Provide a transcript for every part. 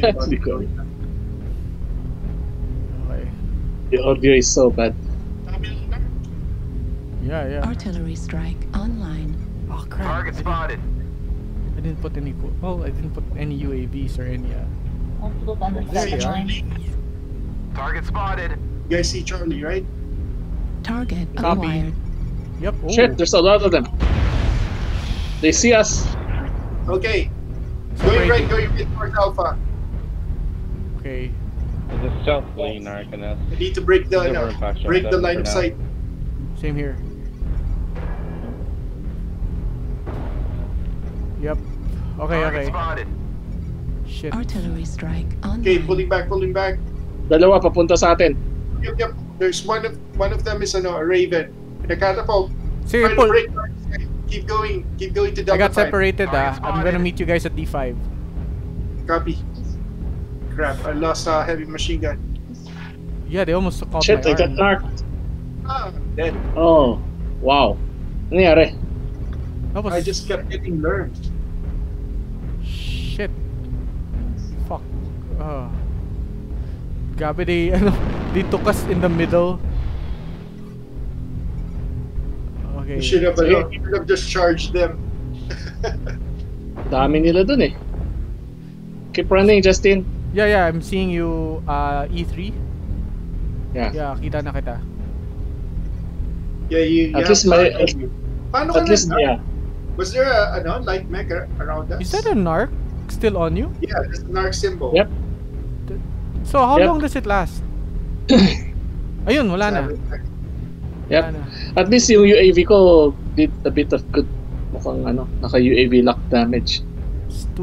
Hindi ko. Okay. The audio is so bad. Yeah, yeah. Artillery strike online. Oh crap. Target spotted. I didn't put any. co- Oh, I didn't put any UAVs or any. Uh, Look on There you are. Target spotted. You guys see Charlie, right? Target Copy. acquired. yep. Oh. Shit, there's a lot of them. They see us. Okay. Going right, going right towards Alpha. Okay. Just stealthily narking us. I need to break the, no, break the line of now. sight. Same here. Yep. Okay, okay. spotted. Shit. Artillery strike online. Okay, pulling back, pulling back. Dalawa papunta sa atin. Yep, yep. There's one of one of them is ano, a Raven. Pinakatapult. Sige, Try to Paul. break line of sight. Keep going. Keep going to I Delta got 5. separated ah. I'm gonna meet you guys at D5. Copy. Crap, I lost a heavy machine gun. Yeah, they almost took out Shit, my I got arm. Ah, knocked. dead. Oh, wow. Ano nangyari? That was I just kept getting learned. shit. Fuck. Uh. Grabe they ano, they took us in the middle. Okay. You should have, Sige. you should have just charged them. Dami nila dun eh. Keep running, Justin. Yeah, yeah, I'm seeing you uh, E3. Yeah. Yeah, kita na kita. Yeah, you, you At least may... At, Paano at least, yeah. Was there a, ano, light mech around us? Is that a narc still on you? Yeah, there's a narc symbol. Yep. So how yep. long does it last? Ayun, wala na. Yep. Wala na. At least yung UAV ko did a bit of good mukhang ano, naka UAV lock damage. 2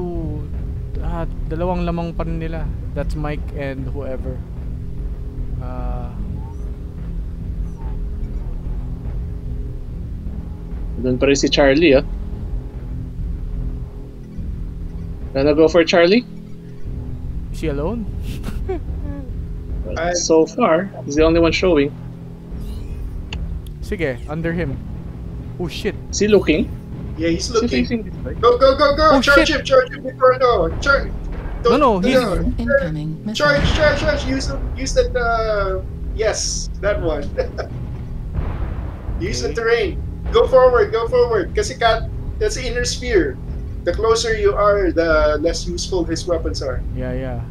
dalawang lamang pa rin nila that's Mike and whoever uh, doon pa rin si Charlie ah. Gonna go for Charlie? Is she alone? so far, he's the only one showing. Sige, under him. Oh shit. Is he looking? Yeah, he's looking. facing? Go, go, go, go! Oh, charge shit. him, charge him before no! Charge! No, no, he's- Incoming missile. Charge, charge, charge! Use the, use that, uh, yes, that one. use the terrain. Go forward, go forward. Kasi kat, that's the inner sphere. The closer you are, the less useful his weapons are. Yeah, yeah.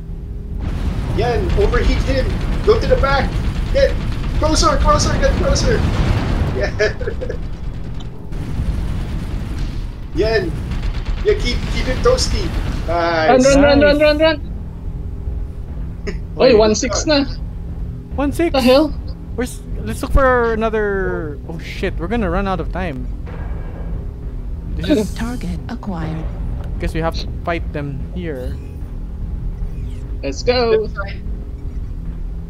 Yan, overheat him. Go to the back. Get closer, closer, get closer. Yeah. Yan. Yeah, keep keep it toasty. Run, Nice. run, run, run, Nice. run, run! Oy, 1-6 na. One six. What the hell? Where's let's look for another oh shit, we're gonna run out of time. This is Target acquired. guess we have to fight them here. Let's go.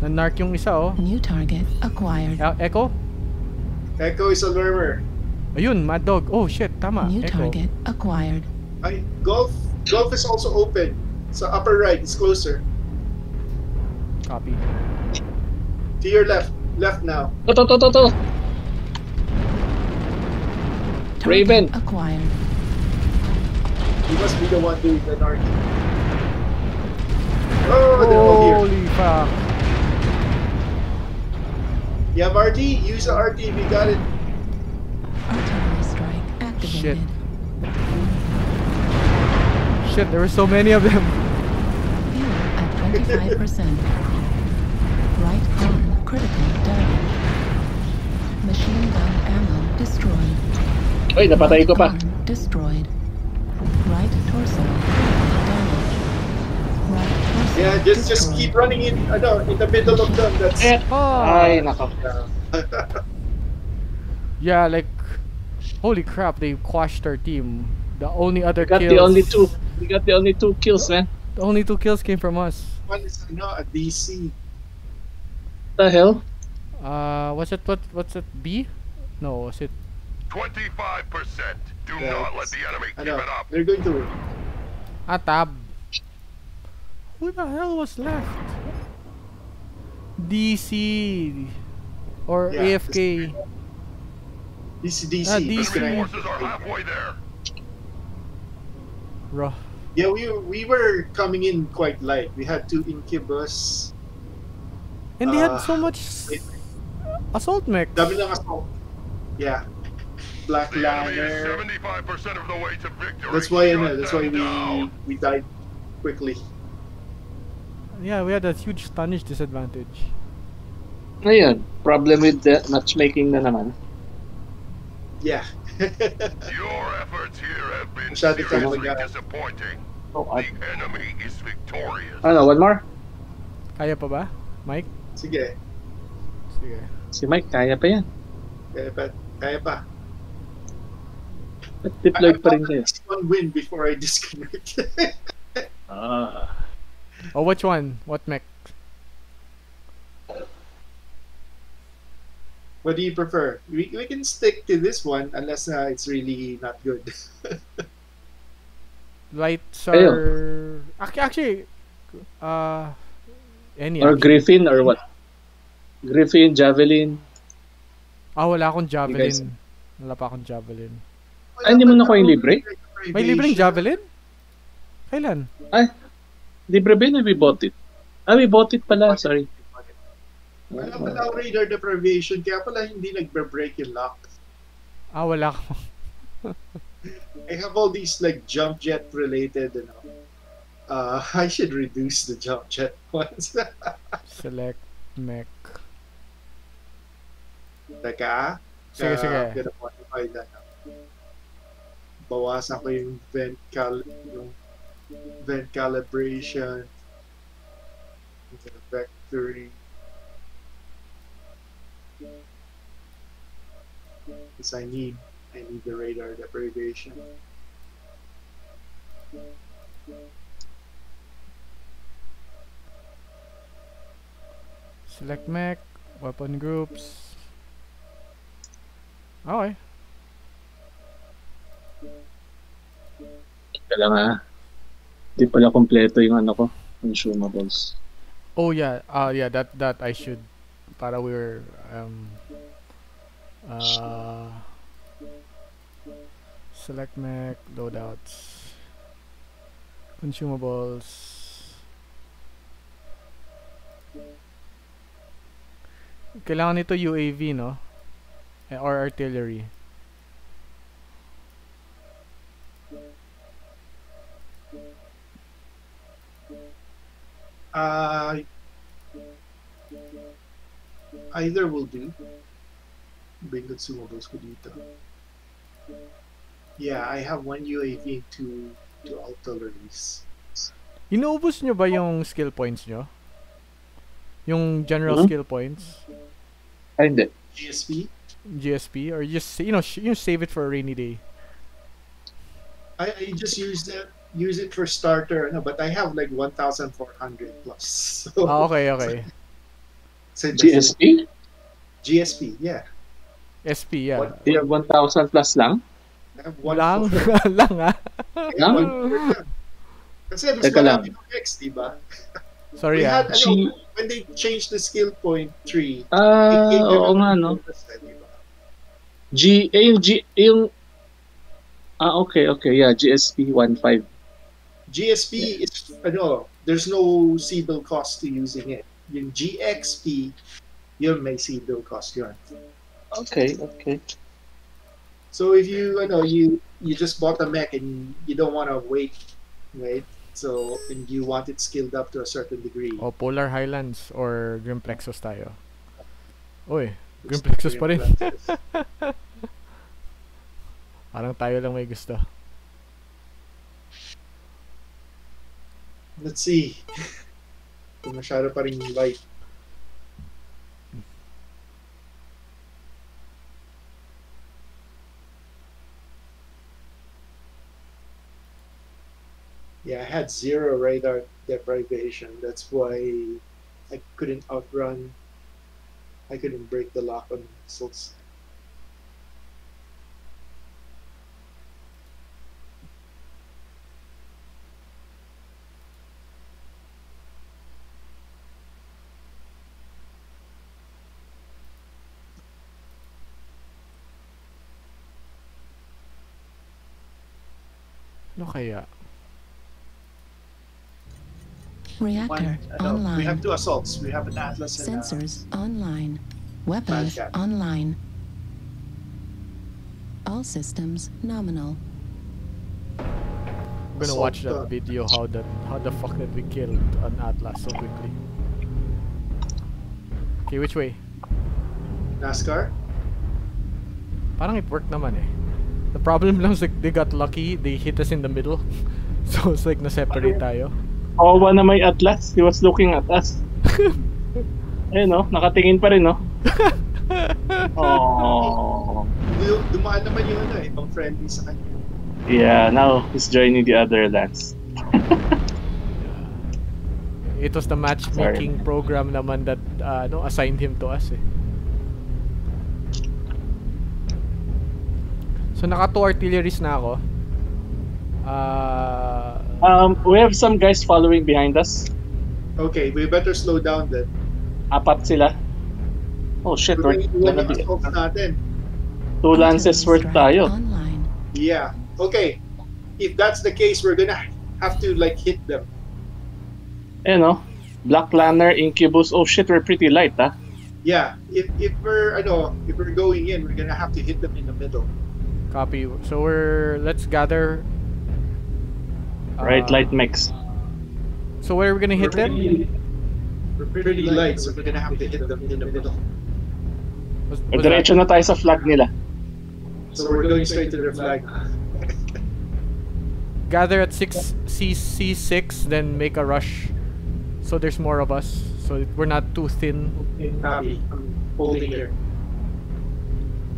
Nanark yung isa oh. New target acquired. Ah, Echo? Echo is a lurmer. Ayun, Mad Dog. Oh shit, tama. New Echo. target acquired. I, golf golf is also open. So upper right, it's closer. Copy. To your left. Left now. To, to, to, to, to. Raven. acquired. You must be the one doing the narc. Oh, they're all here. Holy fuck. You have RT? Use the RT. We got it. Artillery activated. Shit. Shit, there were so many of them. Fuel at 25%. Right arm critical damage. Machine gun ammo destroyed. Oy, napatay ko pa. Destroyed. Right torso critical damage. Right torso Yeah, just just keep running in ano, in the middle of them. That's Eh, Oh. Ay, nako. Yeah, like holy crap, they quashed our team. The only other We got kills the only two. We got the only two kills, man. The only two kills came from us. one is ano, a DC. What the hell? Uh what's it what what's it B? No, was it 25%. Do Yeah, not let the enemy keep Ano, it up. they're going to Ah, tab. Who the hell was left? DC or Yeah, AFK. DC DC. Ah, is DC. gonna- Enemy forces are halfway there. Rough. Yeah, we we were coming in quite light. We had two incubus. And they had Ah, so much wait. assault mech. Dami lang assault. Yeah. Black The enemy Liner. 75% of the way to victory. That's why Shut ano, that's why we down. we died quickly. Yeah, we had a huge tonnage disadvantage. Ngayon, problem with the matchmaking na naman. Yeah. Your efforts here have been Masyado seriously disappointing. Oh, The enemy is victorious. ano, one more? Kaya pa ba, Mike? Sige. Sige. Si Mike, kaya pa yan. Kaya pa. Kaya pa. Ba't deployed pa rin kayo? Just one win before I disconnect. Ah. Oh, which one? What mech? What do you prefer? We, we can stick to this one unless uh, it's really not good. Lights are... Ac- Actually, uh... Any, Or actually. Griffin or what? Griffin, Javelin. Ah, wala akong guys- javelin. Wala pa akong javelin. Ay, hindi mo nakuha yung libre? May libreng javelin? Kailan? Libre ba yun or we bought it? Ah, we bought it pala, sorry. Wala pala ako radar deprivation, kaya pala hindi nagbe-break yung lock. Ah, wala akong... I have all these like jump jet related, you know. Uh, I should reduce the jump jet ones. Select mech. Teka, Sige, uh, sige. I'm gonna modify that. Bawasan ko yung vent cal yung vent calibration. Vectoring. Because I need I need the radar deprivation. Select mech. Weapon groups. Okay. Teka lang ah. Hindi pala kompleto yung ano ko, consumables. Oh yeah, uh yeah, that that I should para we're um uh select mech loadouts consumables Kailangan nito UAV, no? Eh, Or artillery. Uh, either will do. Bring consumables ko dito. Yeah, I have one UAV and two, two artilleries. Inuubos nyo ba yung skill points nyo? Yung general Mhm. skill points? Ay, hindi. GSP? GSP? Or just, you know, you save it for a rainy day? I, I just use that use it for starter, no, but I have like 1,400 plus. So, Ah, okay, okay. so GSP? GSP, yeah. SP, yeah. What- You have 1,000 plus lang? Lang, lang ah. Lang? Kasi mas Teka lang. marami ng X, di ba? Sorry We ah. ano, G- when they changed the skill point tree, Ah, it gave oo nga, no? bonus na, di ba? G, eh, yung G, yung, ah, okay, okay, yeah, GSP 1.5. GSP is, ano, there's no CBIL cost to using it. Yung GXP, yun may CBIL cost yun. Okay, okay. So if you, ano, you you just bought a mech and you don't want to wait, right? So and you want it skilled up to a certain degree. O Polar Highlands or Grim Plexus tayo. Uy, Grim Just Plexus pa rin. Plexus. Parang tayo lang may gusto. Let's see. Kung masyado pa rin light. Had zero radar deprivation. That's why I couldn't outrun. I couldn't break the lock on missiles. Ano kaya? Reactor One, ano, we have online. two assaults. We have an Atlas and uh, Sensors online. Weapons online. All systems nominal. I'm gonna watch that Assault, uh, video how that how the fuck did we kill an Atlas so quickly. Okay, which way? NASCAR. Parang it worked naman eh. The problem lang is like they got lucky, they hit us in the middle. so it's like na-separate tayo. Kawawa na may Atlas. He was looking at us. Ayun no, nakatingin pa rin no. Oh. Du- Dumaan naman yung ano eh, ibang friendly sa kanya. Yeah, now he's joining the other lands. It was the matchmaking program naman that uh, no, assigned him to us eh. So naka two artilleries na ako. Uh, Um, we have some guys following behind us. Okay, we better slow down then. Apat sila. Oh shit, we're We're gonna be assaults natin. two lances worth tayo. Online. Yeah. Okay. If that's the case, we're gonna have to like hit them. You know, Black Lanner, Incubus. Oh shit, we're pretty light ah. Yeah. If if we're I know if we're going in, we're gonna have to hit them in the middle. copy. So we're let's gather. Right, uh, light mechs. So where are we gonna hit We're them? pretty- We're pretty light, so we're gonna have to hit them in the middle. Was, was that- Diretso na tayo sa flag nila. So we're going straight to their flag. gather at six C C six, then make a rush. So there's more of us. So we're not too thin. Copy. I'm holding here.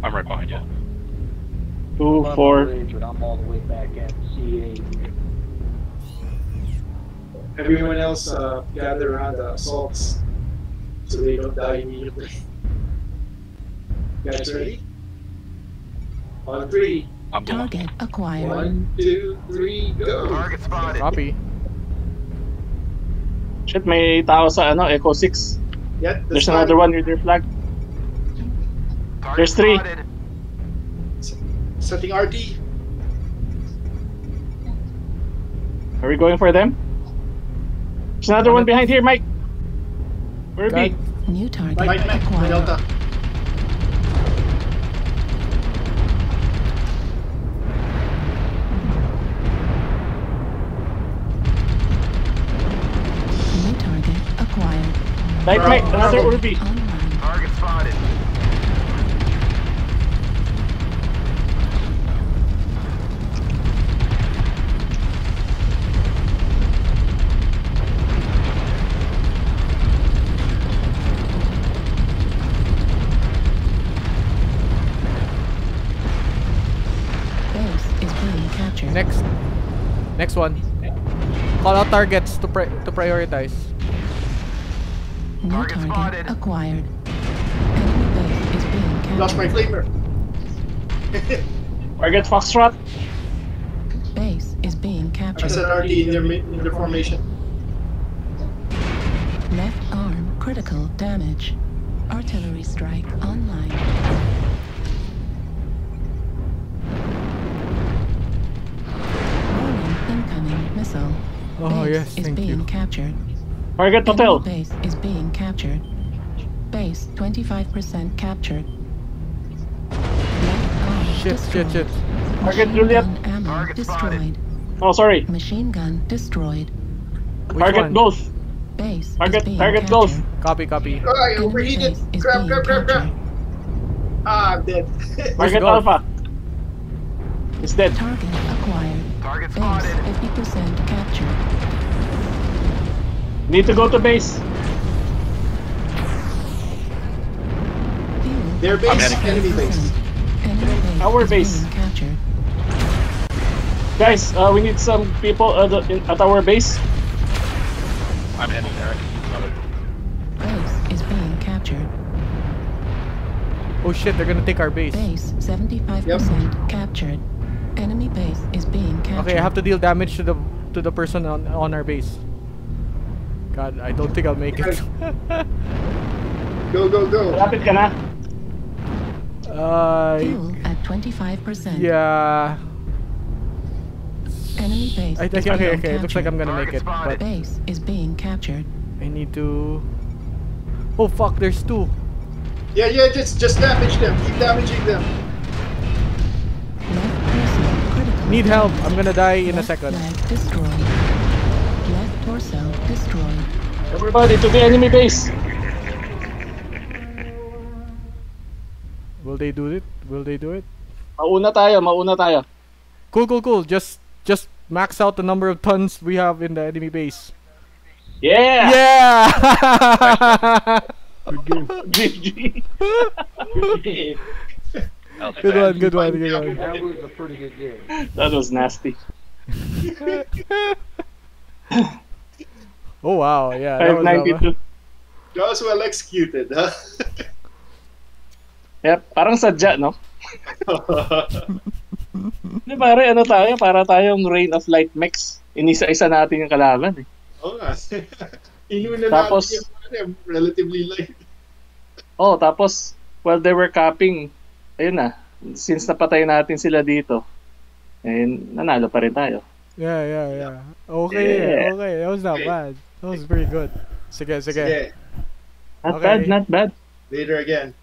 I'm right behind you. Two, four. I'm all the way back at C8. Everyone else uh, gather around the assaults so they don't die immediately. Guys ready? On three. I'm going. Target acquired. One, two, three, go. Target spotted. Copy. Shit, may tao sa ano, Echo 6. Yeah, There's another one with your flag. Target There's three. spotted. Setting RT. Are we going for them? There's another one behind here, Mike. Where Got- be? New target Light mech, acquired. Delta. New target acquired. Light Mike, another Bravo. Next one. Call out targets to pri- to prioritize. New Target target acquired. Enemy base is being captured. Lost my flamer. Target Foxtrot. Base is being I captured. set RT in their, in their formation. Left arm critical damage. Artillery strike online. Yes, is thank being you. captured. Target Hotel. Enemy base is being captured. Base 25% captured. Left arm Shit, shit, shit. Target Machine Juliet. gun ammo Target spotted. destroyed. Oh, sorry. Machine gun destroyed. Which Target one? both. Base Target- is being target captured. both. Copy, copy. Ah, I overheated. Grab, grab, grab, grab. Ah, I'm dead. Target Golf? Alpha. It's dead. Target acquired. Target spotted. Base 50% captured. Need to go to base. Fuel Their base, enemy base. Enemy Our base. Guys, uh, we need some people at, the, in, at our base. I'm heading there. I can use another. Base is being captured. Oh shit, they're gonna take our base. Base 75% captured. Enemy base is being captured. Okay, I have to deal damage to the to the person on on our base. God, I don't think I'll make it. Go, go, go. Lapit ka na. uh, Fuel at 25%. yeah. Enemy Base I think is okay, being okay. It looks like I'm gonna make it, but Base is being captured. I need to. Oh fuck! There's two. Yeah, yeah, just just damage them. Keep damaging them. Left torso critical. Need help. I'm gonna die in a Left second. Everybody to the enemy base. Will they do it? Will they do it? Mauna tayo, mauna tayo. Cool, cool, cool. Just, just max out the number of tons we have in the enemy base. Yeah! Yeah. GG. That was good bad. one, good one, good one. That was a pretty good game. That was nasty. Oh wow, yeah. That was, uh, 592. That was well executed, huh? Yep, parang sadya, no? Di pare, ano tayo? Para tayong Rain of Light mix. Inisa-isa natin yung kalaban eh. Oo nga. Inuna Tapos- natin yung relatively light. Oh, tapos, while they were capping, ayun na, since napatay natin sila dito, eh, nanalo pa rin tayo. Yeah, yeah, yeah. Okay, Yeah. okay. That was not Okay. bad. That was pretty good. Sige, sige. Sige, Not Okay. bad, not bad. later again.